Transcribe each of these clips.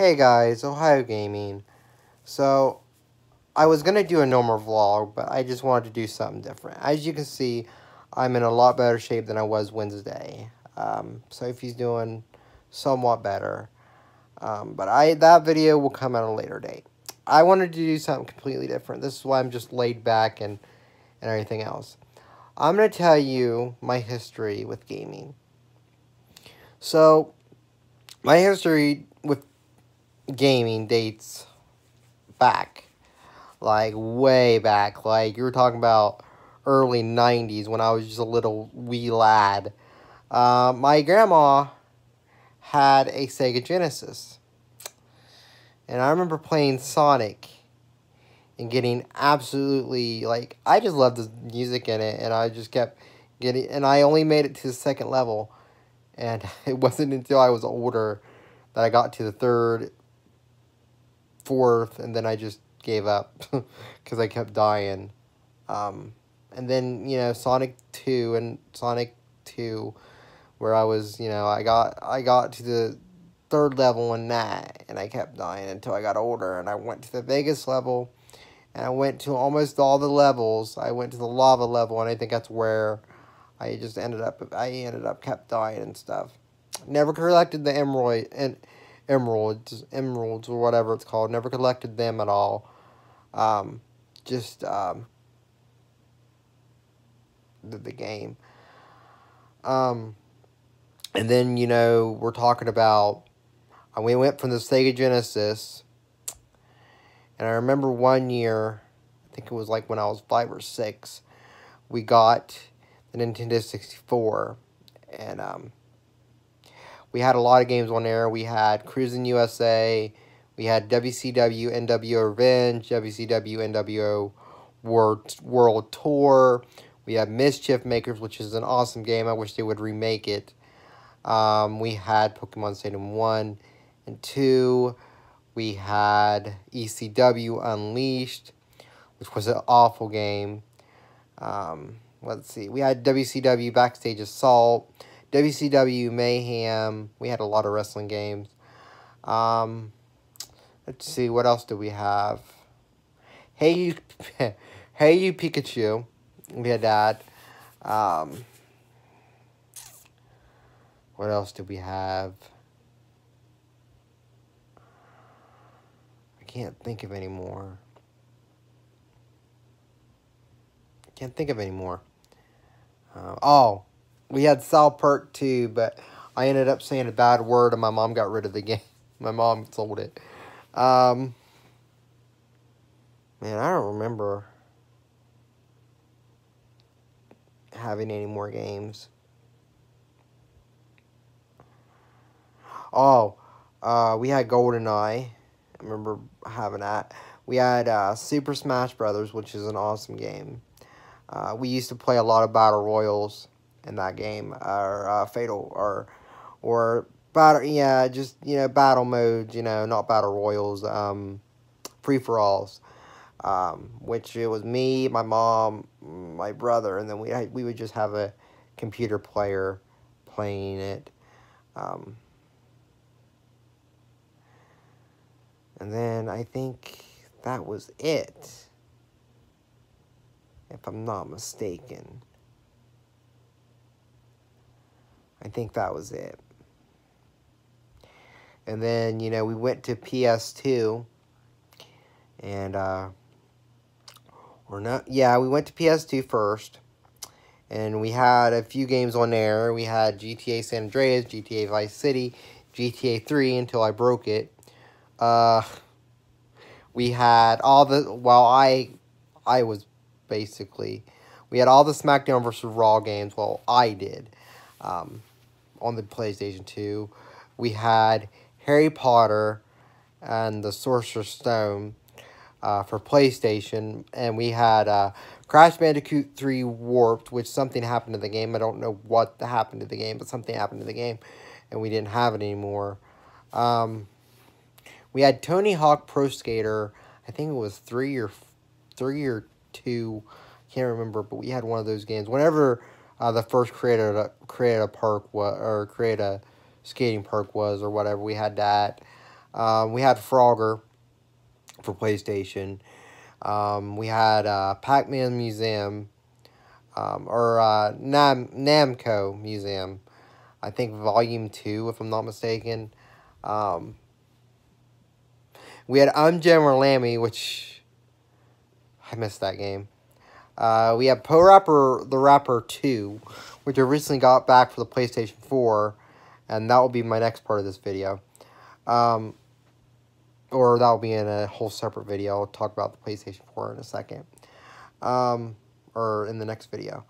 Hey guys, Ohio Gaming. So, I was going to do a normal vlog, but I just wanted to do something different. As you can see, I'm in a lot better shape than I was Wednesday. Um, Sophie's doing somewhat better. Um, but I that video will come at a later date. I wanted to do something completely different. This is why I'm just laid back and, and everything else. I'm going to tell you my history with gaming. So, my history with gaming dates back. Like, way back. Like, you were talking about early 90s when I was just a little wee lad. Uh, my grandma had a Sega Genesis. And I remember playing Sonic and getting absolutely, like, I just loved the music in it. And I just kept getting, and I only made it to the second level. And it wasn't until I was older that I got to the third, fourth, and then I just gave up because I kept dying. Um, and then, you know, Sonic 2 and Sonic 2 where I was, you know, I got I got to the third level in that, and I kept dying until I got older, and I went to the Vegas level, and I went to almost all the levels. I went to the lava level, and I think that's where I just ended up. I ended up kept dying and stuff. Never collected the emerald and emeralds, emeralds or whatever it's called. Never collected them at all. Um, just um, the, the game. Um, and then, you know, we're talking about, uh, we went from the Sega Genesis, and I remember one year, I think it was like when I was five or six, we got the Nintendo 64, and um, we had a lot of games on there. We had Cruis'n USA, we had WCW NWO Revenge, WCW NWO World, World Tour, we had Mischief Makers, which is an awesome game. I wish they would remake it. Um, we had Pokemon Stadium 1 and 2. We had ECW Unleashed, which was an awful game. Um, let's see. We had WCW Backstage Assault, WCW Mayhem. We had a lot of wrestling games. Um, let's see. What else do we have? Hey You, hey You Pikachu. We had that. Um, what else do we have? I can't think of any more. Can't think of any more. Uh, oh, we had South Park too, but I ended up saying a bad word and my mom got rid of the game. My mom sold it. Um, man, I don't remember having any more games. Oh, uh, we had GoldenEye. I remember having that. We had uh, Super Smash Brothers, which is an awesome game. Uh, we used to play a lot of battle royals in that game, or uh, fatal, or or battle. Yeah, just you know battle modes. You know, not battle royals. Um, free for alls. Um, which it was me, my mom, my brother, and then we we would just have a computer player playing it. Um, And then I think that was it. If I'm not mistaken. I think that was it. And then, you know, we went to PS2. And, uh, or not, yeah, we went to PS2 first. And we had a few games on there. We had GTA San Andreas, GTA Vice City, GTA 3 until I broke it. Uh, we had all the, well, I, I was basically, we had all the SmackDown versus Raw games, well, I did, um, on the PlayStation 2. We had Harry Potter and the Sorcerer's Stone uh, for PlayStation, and we had uh, Crash Bandicoot 3 Warped, which something happened to the game. I don't know what happened to the game, but something happened to the game, and we didn't have it anymore. Um, we had Tony Hawk Pro Skater. I think it was three or three or two. Can't remember, but we had one of those games. Whenever uh, the first created a create a park was or create a skating park was or whatever, we had that. Um, we had Frogger for PlayStation. Um, we had uh, Pac-Man Museum, um, or uh, Nam Namco Museum. I think Volume 2, if I'm not mistaken. Um, we had UmJammer Lammy, which I missed that game. Uh, we have PaRappa the Rapper 2, which I recently got back for the PlayStation 4, and that will be my next part of this video. Um, or that will be in a whole separate video. I'll talk about the PlayStation 4 in a second. Um, or in the next video.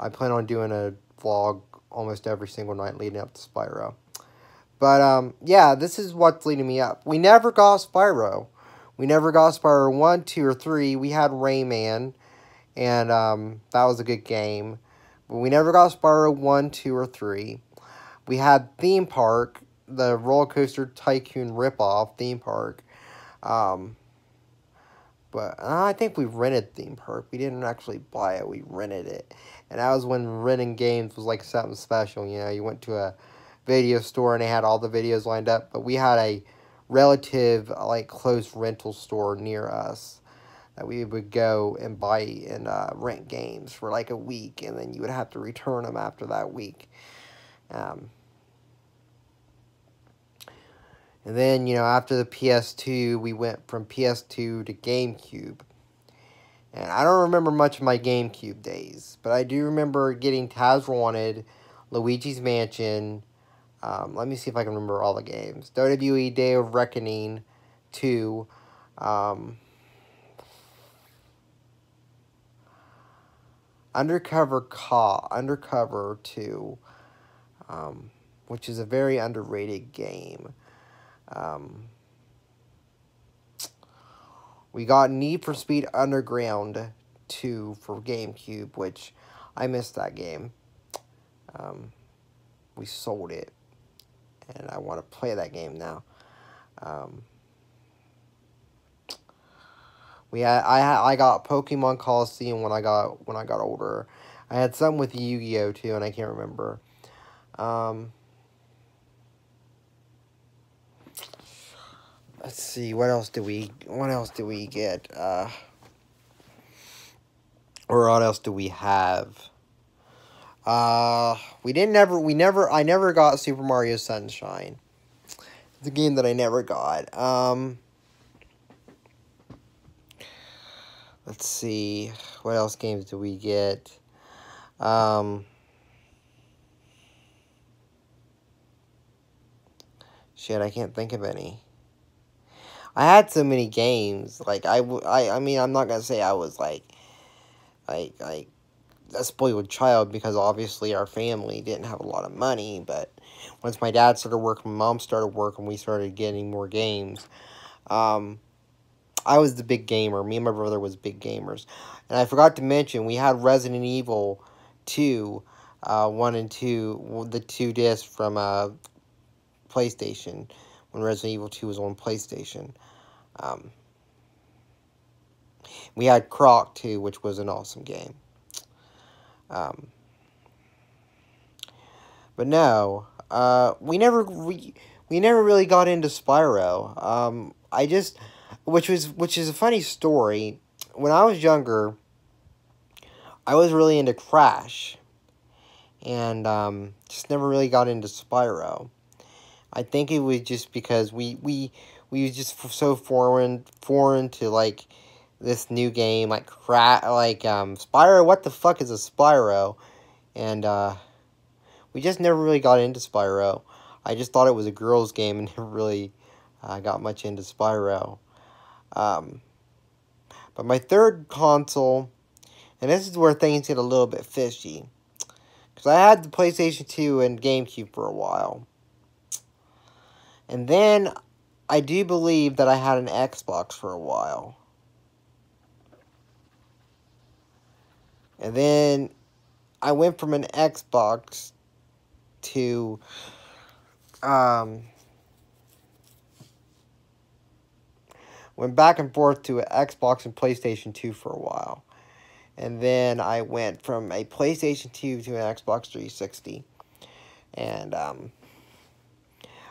I plan on doing a vlog almost every single night leading up to Spyro. But, um, yeah, this is what's leading me up. We never got Spyro. We never got Spyro 1, 2, or 3. We had Rayman, and, um, that was a good game. But we never got Spyro 1, 2, or 3. We had Theme Park, the Roller Coaster Tycoon ripoff theme park. Um, but uh, I think we rented theme park. We didn't actually buy it. We rented it. And that was when renting games was like something special. You know, you went to a video store and they had all the videos lined up. But we had a relative, like, close rental store near us that we would go and buy and uh, rent games for like a week. And then you would have to return them after that week. Um, and then, you know, after the PS2, we went from PS2 to GameCube. And I don't remember much of my GameCube days, but I do remember getting Taz Wanted, Luigi's Mansion. Um, let me see if I can remember all the games. WWE Day of Reckoning 2. Um, Undercover Cop, Undercover 2, um, which is a very underrated game. Um, we got Need for Speed Underground 2 for GameCube, which I missed that game. Um, we sold it, and I want to play that game now. Um, we had, I I got Pokemon Colosseum when I got when I got older. I had some with Yu-Gi-Oh too, and I can't remember. Um, let's see what else do we what else do we get uh or what else do we have uh we didn't never we never i never got super mario sunshine it's a game that i never got um let's see what else games do we get um shit i can't think of any I had so many games. Like I, I, I mean, I'm not gonna say I was like, like, like a spoiled child because obviously our family didn't have a lot of money. But once my dad started working, my mom started working, and we started getting more games. Um, I was the big gamer. Me and my brother was big gamers. And I forgot to mention, we had Resident Evil 2, uh, 1 and 2, the two discs from uh, PlayStation, when Resident Evil 2 was on PlayStation. Um, we had Croc 2, which was an awesome game. Um, but no, uh, we never we, we never really got into Spyro. Um, I just, which was which is a funny story. When I was younger, I was really into Crash, and um, just never really got into Spyro. I think it was just because we we we was just so foreign foreign to like this new game like crap like um Spyro what the fuck is a Spyro and uh we just never really got into Spyro I just thought it was a girls game and never really uh, got much into Spyro um but my third console and this is where things get a little bit fishy because I had the PlayStation 2 and GameCube for a while and then I do believe that I had an Xbox for a while. And then I went from an Xbox to um went back and forth to an Xbox and PlayStation 2 for a while. And then I went from a PlayStation 2 to an Xbox 360. And um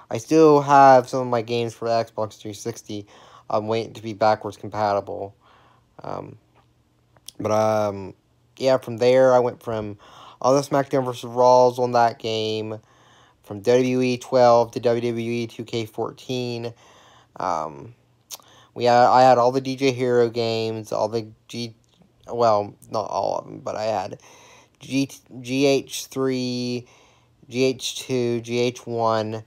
I still have some of my games for the Xbox 360. I'm waiting to be backwards compatible. Um, but, um, yeah, from there, I went from all the SmackDown vs. Raws on that game, from WWE 12 to WWE 2K14. Um, we had, I had all the DJ Hero games, all the G, well, not all of them, but I had G, GH3, GH2, GH1,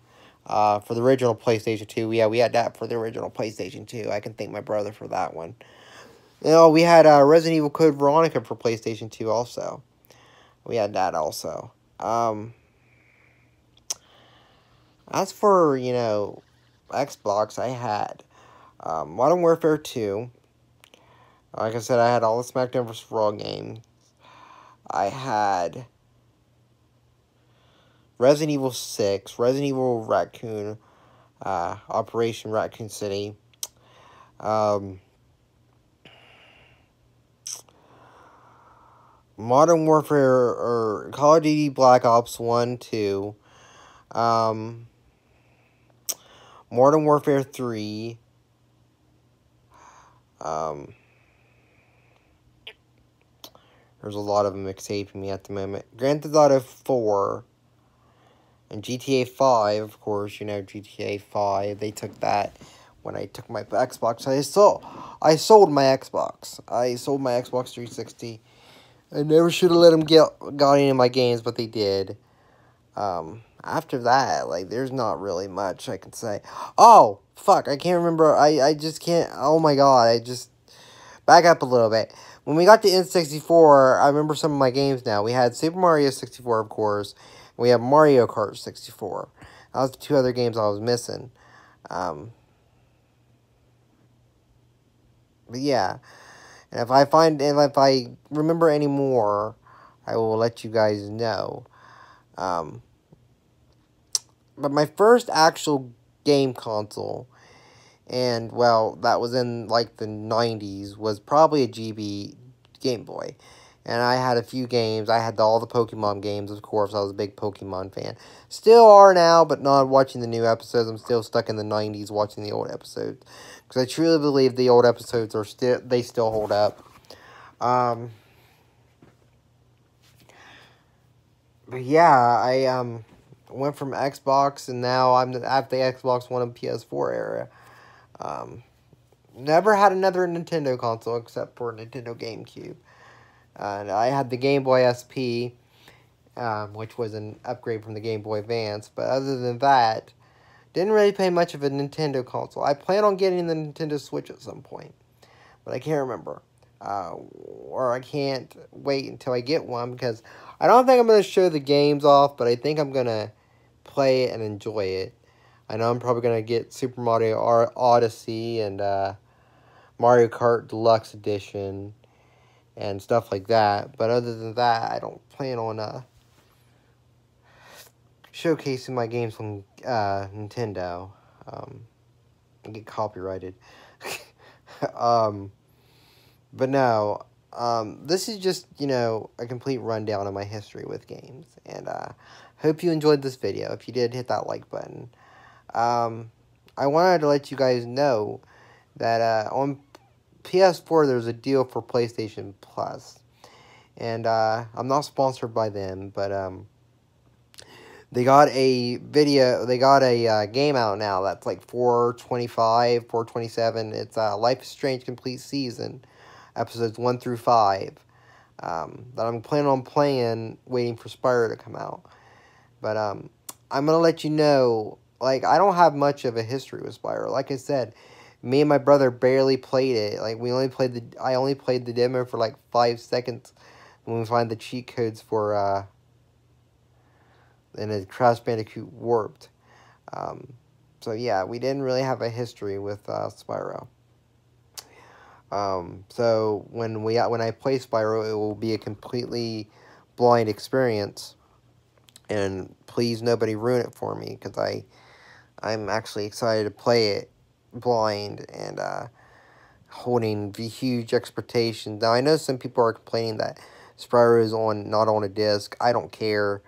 uh, for the original PlayStation 2. Yeah, we had that for the original PlayStation 2. I can thank my brother for that one. You know, we had uh, Resident Evil Code Veronica for PlayStation 2 also. We had that also. Um, as for, you know, Xbox, I had um, Modern Warfare 2. Like I said, I had all the SmackDown vs. Raw games. I had Resident Evil 6, Resident Evil Raccoon, uh, Operation Raccoon City. Um, Modern Warfare or Call of Duty Black Ops 1, 2. Um, Modern Warfare 3. Um, there's a lot of them escaping me at the moment. Grand Theft Auto 4. And GTA 5, of course, you know, GTA 5. They took that when I took my Xbox. I sold, I sold my Xbox. I sold my Xbox 360. I never should have let them get got any of my games, but they did. Um, after that, like, there's not really much I can say. Oh, fuck, I can't remember. I, I just can't. Oh my god, I just. Back up a little bit. When we got to N64, I remember some of my games now. We had Super Mario 64, of course. We have Mario Kart 64. That was the two other games I was missing. Um, but yeah. And if I find, if, if I remember any more, I will let you guys know. Um, but my first actual game console, and well, that was in like the 90s, was probably a GB Game Boy. And I had a few games. I had all the Pokemon games, of course. I was a big Pokemon fan. Still are now, but not watching the new episodes. I'm still stuck in the 90s watching the old episodes. Because I truly believe the old episodes are still, they still hold up. Um, but yeah, I um went from Xbox and now I'm at the Xbox One and PS4 era. Um, never had another Nintendo console except for Nintendo GameCube. And I had the Game Boy SP, um, which was an upgrade from the Game Boy Advance. But other than that, didn't really pay much of a Nintendo console. I plan on getting the Nintendo Switch at some point, but I can't remember. Uh, or I can't wait until I get one because I don't think I'm going to show the games off, but I think I'm going to play it and enjoy it. I know I'm probably going to get Super Mario Odyssey and uh, Mario Kart Deluxe Edition and stuff like that. But other than that, I don't plan on uh, showcasing my games on uh, Nintendo. Um, get copyrighted. um, but no, um, this is just, you know, a complete rundown of my history with games. And uh, hope you enjoyed this video. If you did, hit that like button. Um, I wanted to let you guys know that uh, on PS4 there's a deal for PlayStation Plus. And uh, I'm not sponsored by them, but um, they got a video, they got a uh, game out now that's like 425, 427. It's uh, Life is Strange Complete Season, episodes 1 through 5. Um, that I'm planning on playing, waiting for Spyro to come out. But um, I'm going to let you know, like, I don't have much of a history with Spyro. Like I said, me and my brother barely played it. Like, we only played the, I only played the demo for like five seconds when we find the cheat codes for, uh, in a Crash Bandicoot Warped. Um, so yeah, we didn't really have a history with uh, Spyro. Um, so when we when I play Spyro, it will be a completely blind experience, and please nobody ruin it for me because I I'm actually excited to play it blind and uh, holding huge expectations. Now I know some people are complaining that Spyro is on not on a disc. I don't care.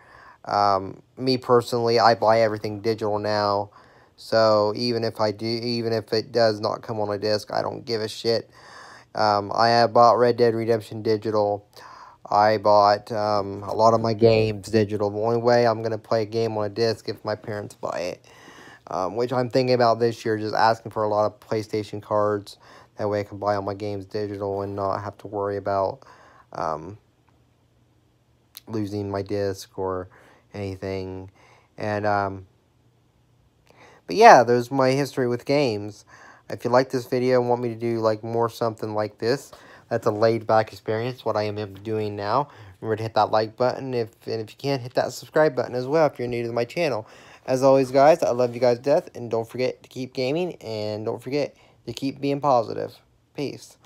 Um, me personally, I buy everything digital now. So even if I do, even if it does not come on a disc, I don't give a shit. Um, I have bought Red Dead Redemption digital. I bought um, a lot of my games digital. The only way I'm going to play a game on a disc if my parents buy it. Um, which I'm thinking about this year, just asking for a lot of PlayStation cards. That way I can buy all my games digital and not have to worry about um, losing my disc or anything. And, um, but yeah, there's my history with games. If you like this video and want me to do like more something like this, that's a laid back experience, what I am doing now. Remember to hit that like button, if and if you can, hit that subscribe button as well if you're new to my channel. As always, guys, I love you guys to death, and don't forget to keep gaming, and don't forget to keep being positive. Peace.